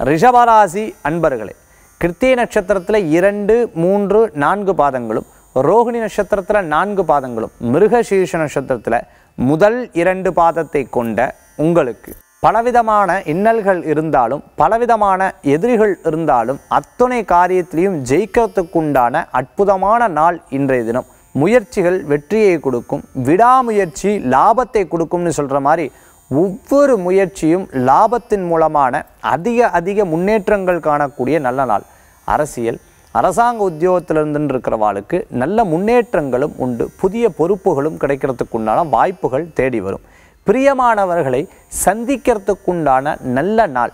ரிஷபராசி அன்பர்களே கிருத்திய நட்சத்திரத்தில் இரண்டு மூன்று நான்கு பாதங்களும் ரோகிணி நட்சத்திரத்தில் நான்கு பாதங்களும் மிருகசீர்ஷ நட்சத்திரத்தில் முதல் இரண்டு பாதத்தை கொண்ட உங்களுக்கு பலவிதமான இன்னல்கள் இருந்தாலும் பலவிதமான எதிரிகள் இருந்தாலும் அத்துணை காரியத்திலையும் ஜெயிக்கிறதுக்குண்டான அற்புதமான நாள் இன்றைய தினம். முயற்சிகள் வெற்றியை கொடுக்கும் விடாமுயற்சி லாபத்தை கொடுக்கும்னு சொல்கிற மாதிரி ஒவ்வொரு முயற்சியும் லாபத்தின் மூலமான அதிக அதிக முன்னேற்றங்கள் காணக்கூடிய நல்ல நாள். அரசியல் அரசாங்க உத்தியோகத்திலிருந்துருக்கிற இருந்துன்னு இருக்கிறவாளுக்கு நல்ல முன்னேற்றங்களும் உண்டு. புதிய பொறுப்புகளும் கிடைக்கிறதுக்குண்டான வாய்ப்புகள் தேடி வரும். பிரியமானவர்களை சந்திக்கிறதுக்குண்டான நல்ல நாள்.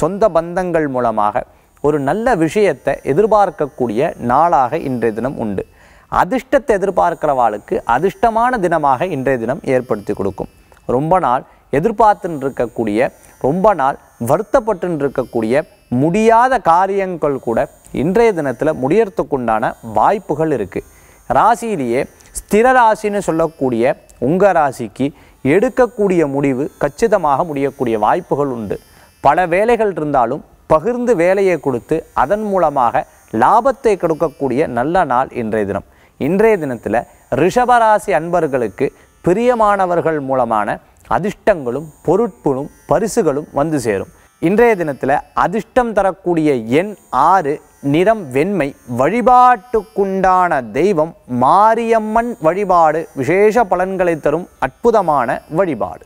சொந்த பந்தங்கள் மூலமாக ஒரு நல்ல விஷயத்தை எதிர்பார்க்கக்கூடிய நாளாக இன்றைய தினம் உண்டு. அதிர்ஷ்டத்தை எதிர்பார்க்கிறவாளுக்கு அதிர்ஷ்டமான தினமாக இன்றைய தினம் ஏற்படுத்தி கொடுக்கும். ரொம்ப நாள் எதிர்பார்த்துன்னு இருக்கக்கூடிய ரொம்ப நாள் வருத்தப்பட்டுன்னு இருக்கக்கூடிய முடியாத காரியங்கள் கூட இன்றைய தினத்தில் முடியறதுக்குண்டான வாய்ப்புகள் இருக்குது ராசியிலேயே ஸ்திர ராசின்னு சொல்லக்கூடிய உங்கள் ராசிக்கு எடுக்கக்கூடிய முடிவு கச்சிதமாக முடியக்கூடிய வாய்ப்புகள் உண்டு. பல வேலைகள் இருந்தாலும் பகிர்ந்து வேலையை கொடுத்து அதன் மூலமாக லாபத்தை கொடுக்கக்கூடிய நல்ல நாள் இன்றைய தினம். இன்றைய தினத்தில் ரிஷபராசி அன்பர்களுக்கு பிரியமானவர்கள் மூலமான அதிர்ஷ்டங்களும் பொருட்களும் பரிசுகளும் வந்து சேரும். இன்றைய தினத்தில் அதிர்ஷ்டம் தரக்கூடிய எண் ஆறு நிறம் வெண்மை வழிபாட்டுக்குண்டான தெய்வம் மாரியம்மன் வழிபாடு. விசேஷ பலன்களை தரும் அற்புதமான வழிபாடு.